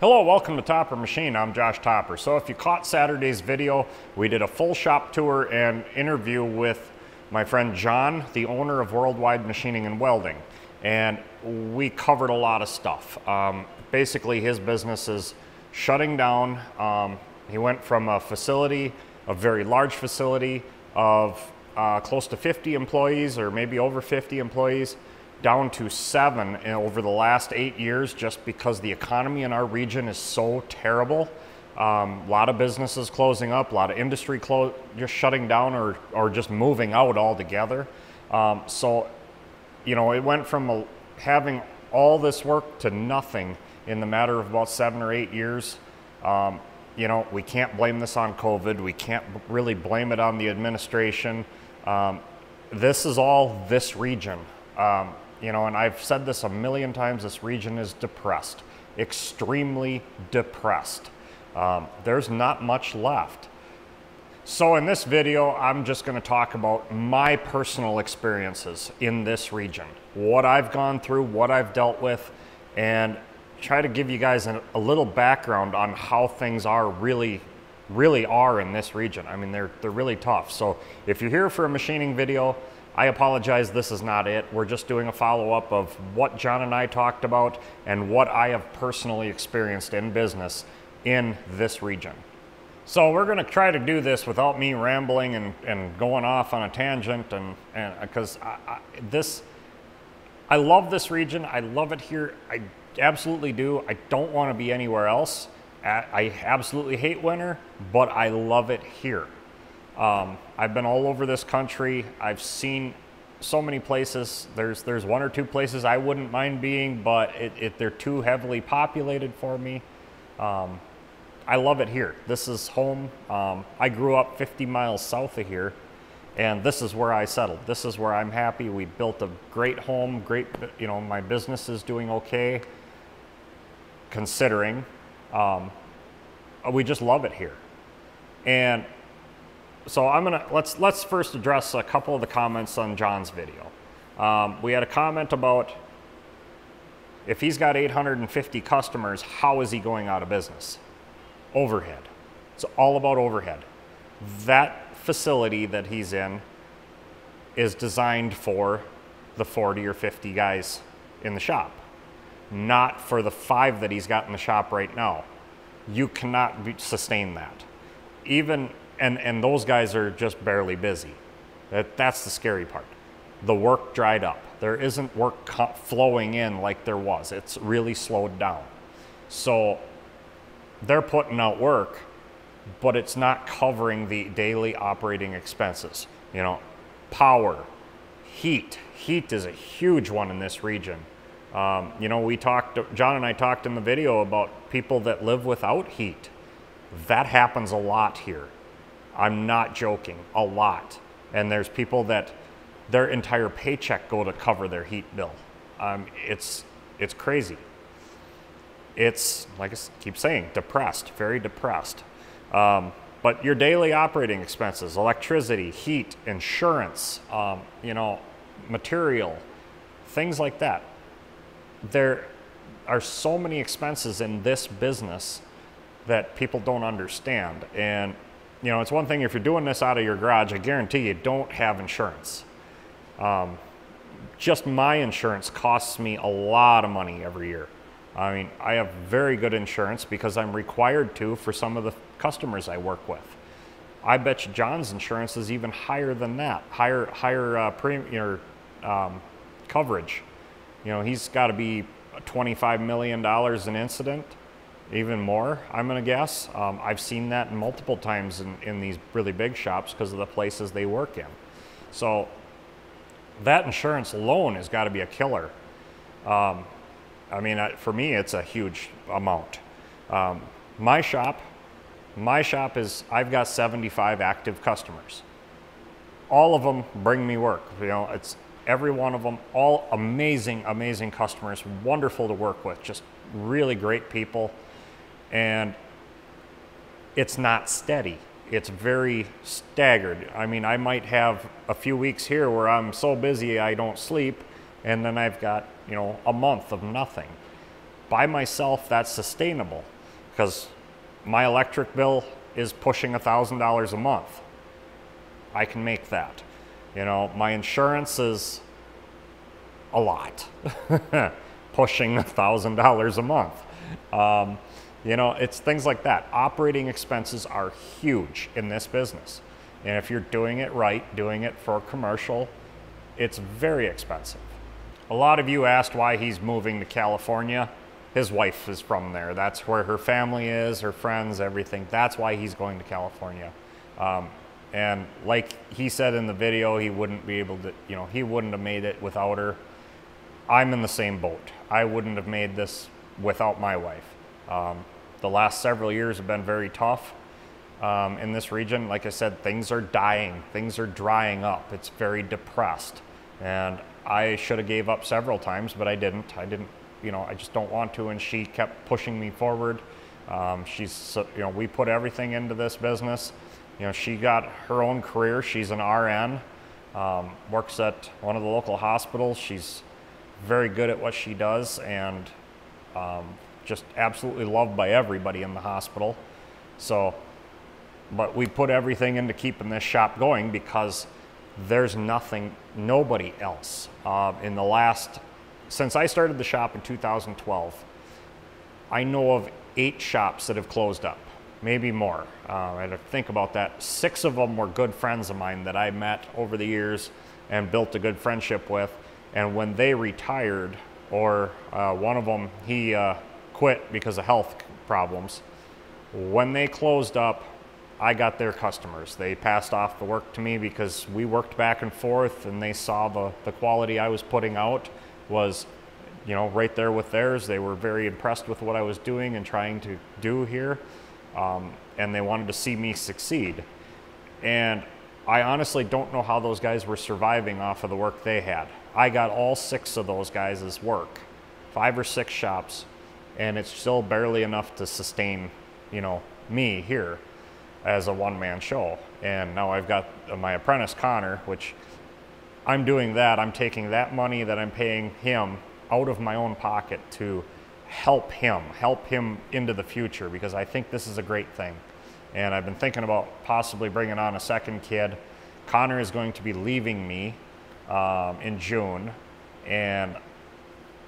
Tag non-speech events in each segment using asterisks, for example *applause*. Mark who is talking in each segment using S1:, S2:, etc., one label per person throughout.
S1: Hello, welcome to Topper Machine. I'm Josh Topper. So if you caught Saturday's video, we did a full shop tour and interview with my friend John, the owner of Worldwide Machining and Welding. And we covered a lot of stuff. Um, basically, his business is shutting down. Um, he went from a facility, a very large facility of uh, close to 50 employees or maybe over 50 employees down to seven over the last eight years just because the economy in our region is so terrible. Um, a lot of businesses closing up, a lot of industry clo- just shutting down or, or just moving out altogether. Um, so, you know, it went from a, having all this work to nothing in the matter of about seven or eight years. Um, you know, we can't blame this on COVID. We can't really blame it on the administration. Um, this is all this region. Um, you know, and I've said this a million times, this region is depressed, extremely depressed. Um, there's not much left. So in this video, I'm just gonna talk about my personal experiences in this region, what I've gone through, what I've dealt with, and try to give you guys a, a little background on how things are really really are in this region. I mean, they're, they're really tough. So if you're here for a machining video, I apologize, this is not it. We're just doing a follow-up of what John and I talked about and what I have personally experienced in business in this region. So we're gonna try to do this without me rambling and, and going off on a tangent and because uh, this, I love this region. I love it here. I absolutely do. I don't wanna be anywhere else. I absolutely hate winter, but I love it here. Um, I've been all over this country. I've seen so many places. There's there's one or two places I wouldn't mind being, but it, it they're too heavily populated for me. Um, I love it here. This is home. Um, I grew up 50 miles south of here, and this is where I settled. This is where I'm happy. We built a great home. Great, you know, my business is doing okay, considering. Um, we just love it here. And so I'm gonna, let's, let's first address a couple of the comments on John's video. Um, we had a comment about if he's got 850 customers, how is he going out of business? Overhead. It's all about overhead. That facility that he's in is designed for the 40 or 50 guys in the shop, not for the five that he's got in the shop right now you cannot sustain that. Even, and, and those guys are just barely busy. That, that's the scary part. The work dried up. There isn't work flowing in like there was. It's really slowed down. So they're putting out work, but it's not covering the daily operating expenses. You know, power, heat. Heat is a huge one in this region. Um, you know, we talked, John and I talked in the video about people that live without heat. That happens a lot here. I'm not joking, a lot. And there's people that their entire paycheck go to cover their heat bill. Um, it's, it's crazy. It's, like I keep saying, depressed, very depressed. Um, but your daily operating expenses, electricity, heat, insurance, um, you know, material, things like that, there are so many expenses in this business that people don't understand. And, you know, it's one thing if you're doing this out of your garage, I guarantee you don't have insurance. Um, just my insurance costs me a lot of money every year. I mean, I have very good insurance because I'm required to for some of the customers I work with. I bet you John's insurance is even higher than that, higher higher uh, premium um, coverage. You know, he's got to be $25 million an incident, even more, I'm to guess. Um, I've seen that multiple times in, in these really big shops because of the places they work in. So that insurance alone has got to be a killer. Um, I mean, for me, it's a huge amount. Um, my shop, my shop is, I've got 75 active customers. All of them bring me work. You know, it's every one of them, all amazing, amazing customers, wonderful to work with, just really great people. And it's not steady. It's very staggered. I mean, I might have a few weeks here where I'm so busy I don't sleep, and then I've got, you know, a month of nothing. by myself, that's sustainable because my electric bill is pushing $1,000 a month. I can make that. You know, my insurance is a lot, *laughs* pushing $1,000 a month. Um, you know, it's things like that. Operating expenses are huge in this business. And if you're doing it right, doing it for commercial, it's very expensive. A lot of you asked why he's moving to California. His wife is from there. That's where her family is, her friends, everything. That's why he's going to California. Um, and like he said in the video, he wouldn't be able to, you know, he wouldn't have made it without her. I'm in the same boat. I wouldn't have made this without my wife. Um, the last several years have been very tough um, in this region. Like I said, things are dying, things are drying up. It's very depressed. And I should have gave up several times, but I didn't. I didn't, you know, I just don't want to. And she kept pushing me forward. Um, she's, you know, we put everything into this business. You know, she got her own career. She's an RN, um, works at one of the local hospitals. She's very good at what she does and um, just absolutely loved by everybody in the hospital. So but we put everything into keeping this shop going because there's nothing, nobody else. Uh, in the last, since I started the shop in 2012, I know of eight shops that have closed up, maybe more. Uh, I had to think about that. Six of them were good friends of mine that I met over the years and built a good friendship with. And when they retired, or uh, one of them, he uh, quit because of health problems. When they closed up, I got their customers. They passed off the work to me because we worked back and forth and they saw the, the quality I was putting out was, you know, right there with theirs. They were very impressed with what I was doing and trying to do here. Um, and they wanted to see me succeed. And I honestly don't know how those guys were surviving off of the work they had. I got all six of those guys' work, five or six shops, and it's still barely enough to sustain, you know, me here as a one-man show. And now I've got my apprentice Connor, which I'm doing that. I'm taking that money that I'm paying him out of my own pocket to help him, help him into the future because I think this is a great thing. And I've been thinking about possibly bringing on a second kid. Connor is going to be leaving me um, in June, and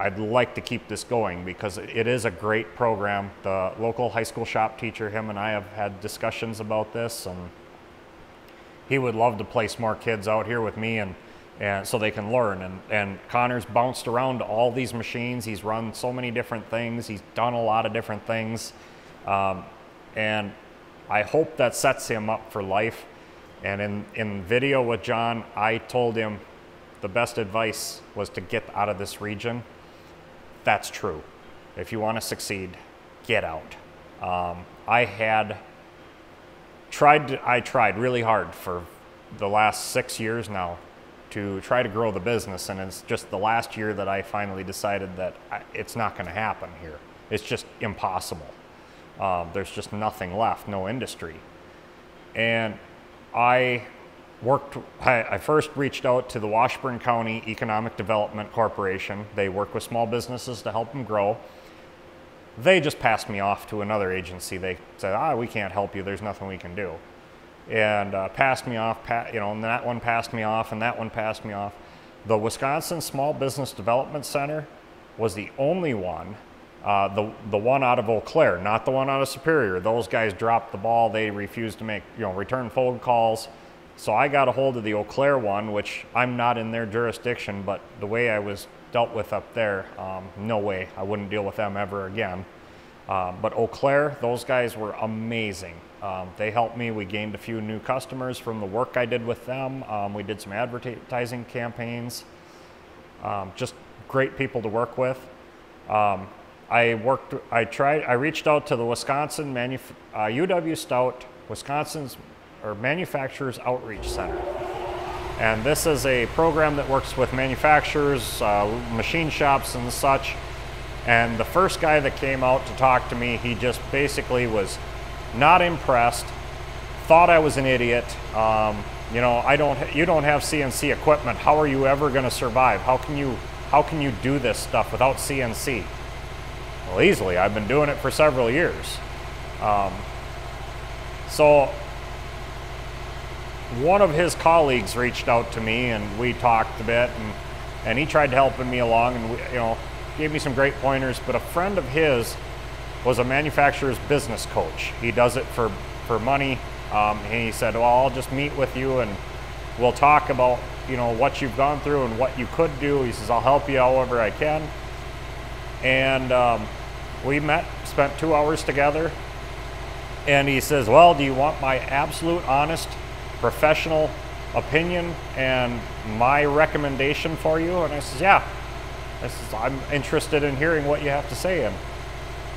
S1: I'd like to keep this going because it is a great program. The local high school shop teacher, him and I have had discussions about this, and he would love to place more kids out here with me and, and so they can learn. And, and Connor's bounced around all these machines. He's run so many different things. He's done a lot of different things. Um, and I hope that sets him up for life. And in, in video with John, I told him the best advice was to get out of this region that's true. If you want to succeed, get out. Um, I had tried, I tried really hard for the last six years now to try to grow the business, and it's just the last year that I finally decided that I, it's not going to happen here. It's just impossible. Um, there's just nothing left, no industry. And I worked, I first reached out to the Washburn County Economic Development Corporation. They work with small businesses to help them grow. They just passed me off to another agency. They said, ah, we can't help you. There's nothing we can do. And uh, passed me off, you know, and that one passed me off, and that one passed me off. The Wisconsin Small Business Development Center was the only one, uh, the, the one out of Eau Claire, not the one out of Superior. Those guys dropped the ball. They refused to make, you know, return phone calls. So I got a hold of the Eau Claire one, which I'm not in their jurisdiction, but the way I was dealt with up there, um, no way. I wouldn't deal with them ever again. Uh, but Eau Claire, those guys were amazing. Um, they helped me. We gained a few new customers from the work I did with them. Um, we did some advertising campaigns. Um, just great people to work with. Um, I worked, I tried, I reached out to the Wisconsin, manuf- uh, UW Stout, Wisconsin's or Manufacturers Outreach Center. And this is a program that works with manufacturers, uh, machine shops and such. And the first guy that came out to talk to me, he just basically was not impressed, thought I was an idiot. Um, you know, I don't, you don't have CNC equipment. How are you ever going to survive? How can you, how can you do this stuff without CNC? Well, easily. I've been doing it for several years. Um, so one of his colleagues reached out to me and we talked a bit and, and he tried helping me along and we, you know gave me some great pointers but a friend of his was a manufacturer's business coach. He does it for for money. Um, and he said well i'll just meet with you and we'll talk about you know what you've gone through and what you could do. He says i'll help you however i can. And um, we met spent two hours together. And he says well do you want my absolute honest professional opinion and my recommendation for you? And I says, yeah. I says, I'm interested in hearing what you have to say. And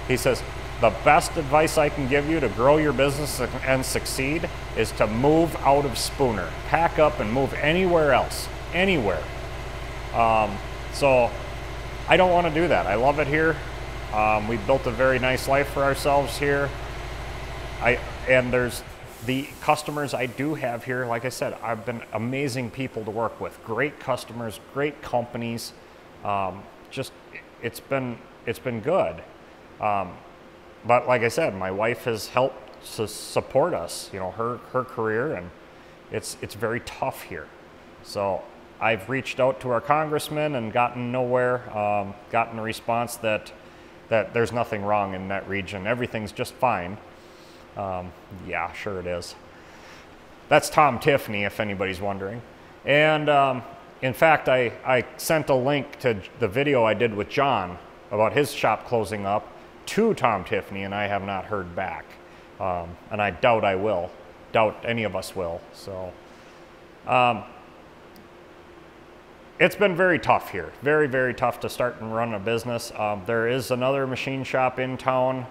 S1: he says, the best advice I can give you to grow your business and succeed is to move out of Spooner. Pack up and move anywhere else, anywhere. Um, so I don't want to do that. I love it here. Um, we built a very nice life for ourselves here. I and there's the customers I do have here, like I said, I've been amazing people to work with. Great customers, great companies. Um, just it's been it's been good. Um, but like I said, my wife has helped to support us. You know, her her career, and it's it's very tough here. So I've reached out to our congressman and gotten nowhere. Um, gotten a response that that there's nothing wrong in that region. Everything's just fine. Um, yeah, sure it is. That's Tom Tiffany, if anybody's wondering. And um, in fact, I, I sent a link to the video I did with John about his shop closing up to Tom Tiffany, and I have not heard back. Um, and I doubt I will. Doubt any of us will. So, um, it's been very tough here. Very, very tough to start and run a business. Um, there is another machine shop in town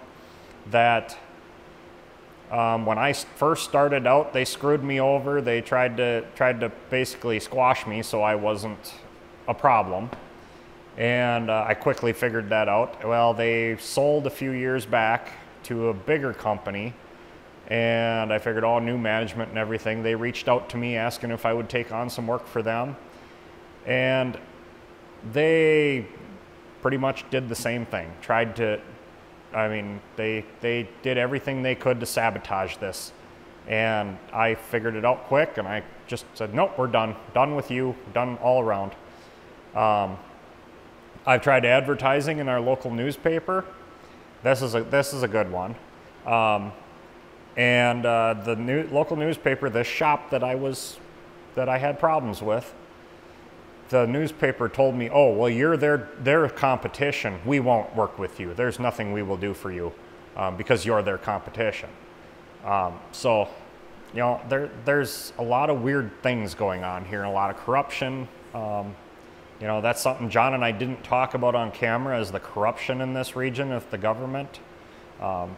S1: that um, when I first started out, they screwed me over. They tried to tried to basically squash me, so I wasn't a problem. And uh, I quickly figured that out. Well, they sold a few years back to a bigger company, and I figured all new management and everything. They reached out to me asking if I would take on some work for them, and they pretty much did the same thing. Tried to I mean, they, they did everything they could to sabotage this. And I figured it out quick and I just said, nope, we're done. Done with you, done all around. Um, I've tried advertising in our local newspaper. This is a, this is a good one. Um, and uh, the new, local newspaper, this shop that I was, that I had problems with, the newspaper told me, oh, well, you're their, their competition. We won't work with you. There's nothing we will do for you um, because you're their competition. Um, so, you know, there, there's a lot of weird things going on here, and a lot of corruption. Um, you know, that's something John and I didn't talk about on camera is the corruption in this region of the government. Um,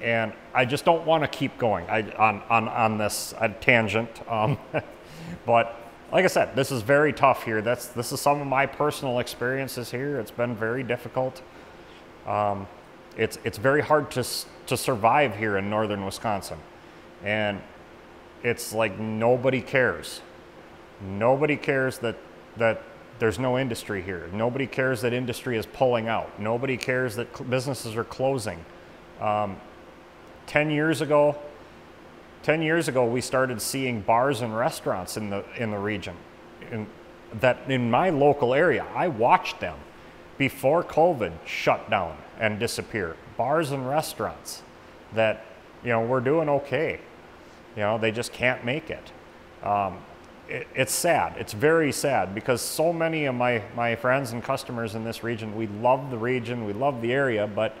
S1: and I just don't want to keep going I, on, on, on this uh, tangent. Um, *laughs* but like I said, this is very tough here. That's this is some of my personal experiences here. It's been very difficult. Um, it's it's very hard to to survive here in northern Wisconsin, and it's like nobody cares. Nobody cares that that there's no industry here. Nobody cares that industry is pulling out. Nobody cares that businesses are closing. Um, Ten years ago, 10 years ago, we started seeing bars and restaurants in the, in the region. In, that in my local area, I watched them before COVID shut down and disappear. Bars and restaurants that, you know, we're doing okay. You know, they just can't make it. Um, it. It's sad. It's very sad because so many of my, my friends and customers in this region, we love the region, we love the area, but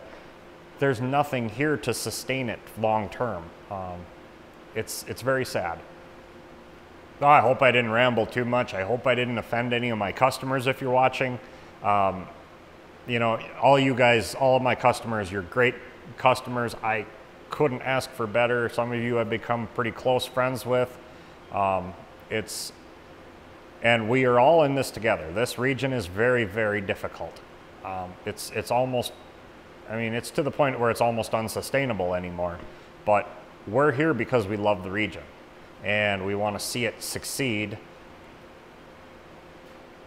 S1: there's nothing here to sustain it long term. Um, it's, it's very sad. Oh, I hope I didn't ramble too much. I hope I didn't offend any of my customers if you're watching. Um, you know, all you guys, all of my customers, you're great customers. I couldn't ask for better. Some of you I've become pretty close friends with. Um, it's, and we are all in this together. This region is very, very difficult. Um, it's, it's almost, I mean, it's to the point where it's almost unsustainable anymore. But we're here because we love the region and we want to see it succeed.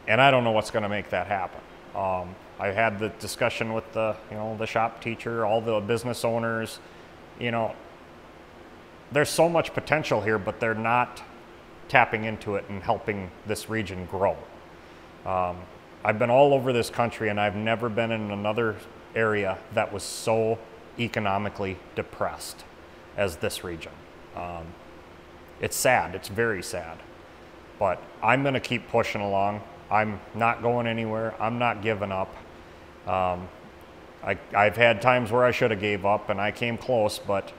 S1: And I don't know what's going to make that happen. Um, I had the discussion with the, you know, the shop teacher, all the business owners. You know, there's so much potential here, but they're not tapping into it and helping this region grow. Um, I've been all over this country and I've never been in another area that was so economically depressed as this region. Um, it's sad, it's very sad. But I'm going to keep pushing along. I'm not going anywhere. I'm not giving up. Um, I, I've had times where I should have gave up and I came close, but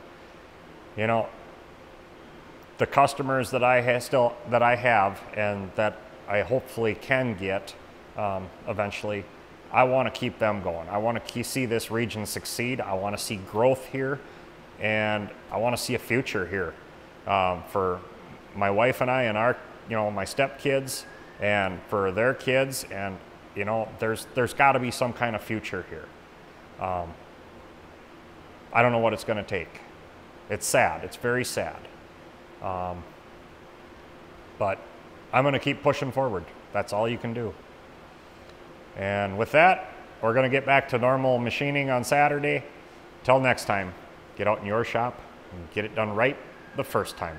S1: you know, the customers that I ha- still that I have and that I hopefully can get um, eventually, I want to keep them going. I want to see this region succeed. I want to see growth here, and I want to see a future here um, for my wife and I and our, you know, my stepkids and for their kids. And you know, there's there's got to be some kind of future here. Um, I don't know what it's going to take. It's sad. It's very sad. Um, but I'm going to keep pushing forward. That's all you can do. And with that, we're going to get back to normal machining on Saturday. Till next time, get out in your shop and get it done right the first time.